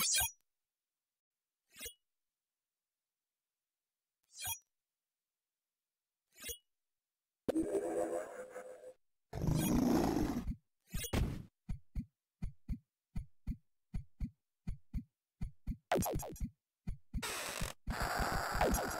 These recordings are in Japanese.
はい。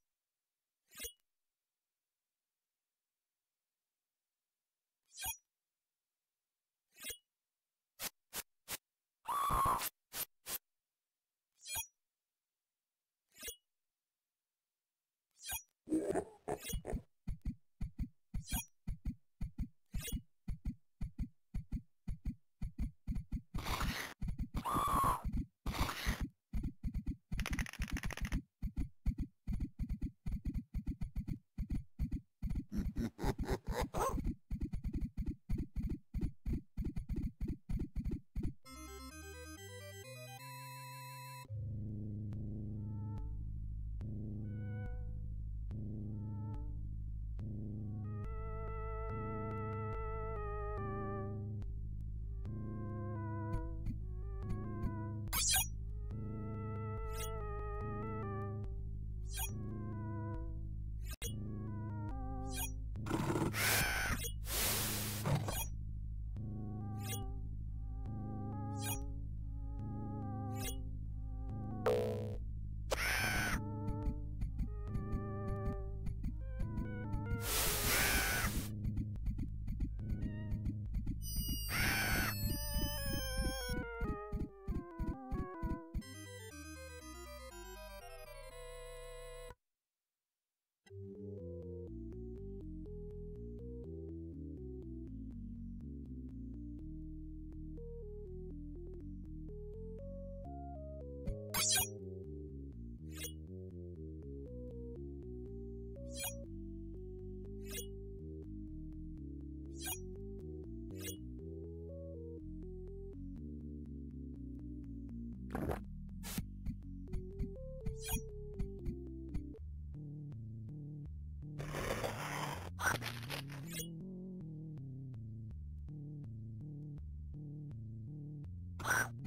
Ugh.